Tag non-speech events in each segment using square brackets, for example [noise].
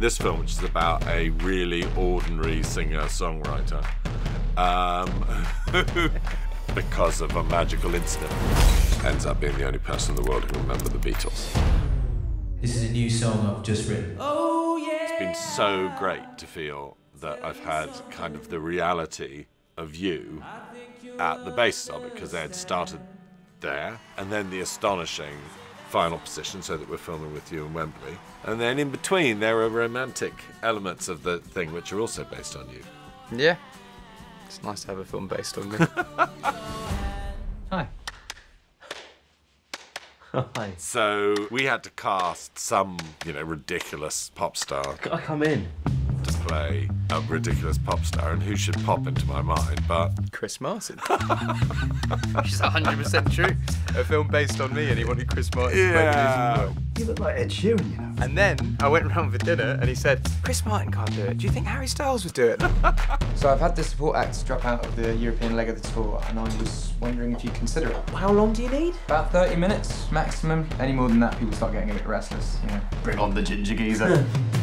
this film, which is about a really ordinary singer-songwriter, um, [laughs] because of a magical incident, ends up being the only person in the world who can remember the Beatles. This is a new song I've just written. Oh, yeah! It's been so great to feel that I've had kind of the reality of you at the basis of it, because they had started there, and then the astonishing final position, so that we're filming with you in Wembley. And then in between, there are romantic elements of the thing which are also based on you. Yeah. It's nice to have a film based on me. [laughs] Hi. Hi. So we had to cast some, you know, ridiculous pop star Can I come in? to play a ridiculous pop star, and who should pop into my mind but Chris Martin. [laughs] Which is 100% true. A film based on me, and he wanted Chris Martin to play Yeah. You look like Ed Sheeran, you know. And then I went round for dinner, and he said, Chris Martin can't do it. Do you think Harry Styles would do it? [laughs] So I've had the support acts drop out of the European leg of the tour, and I was wondering if you'd consider it. How long do you need? About 30 minutes maximum. Any more than that, people start getting a bit restless. You know. Bring on the ginger geezer. [laughs]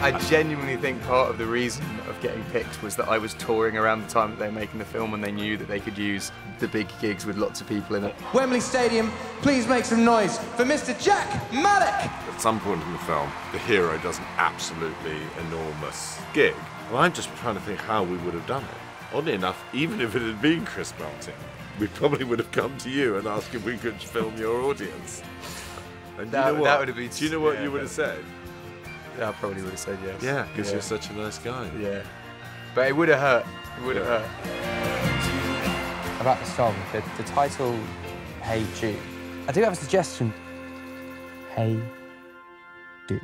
I genuinely think part of the reason of getting picked was that I was touring around the time that they were making the film, and they knew that they could use the big gigs with lots of people in it. Wembley Stadium, please make some noise for Mr. Jack Malik. at some point in the film, the hero does an absolutely enormous gig. Well, I'm just trying to think how we would have done it. Oddly enough, even if it had been Chris Martin, we probably would have come to you and asked if we could film your audience. And do That- you know what? that would have been- Do you know what yeah, you would have said? Yeah, I probably would have said yes. Yeah, because yeah. you're such a nice guy. Yeah. But it would have hurt. It would have Yeah. hurt. About the song, the, the title, Hey Jude. I do have a suggestion. Hey Dude.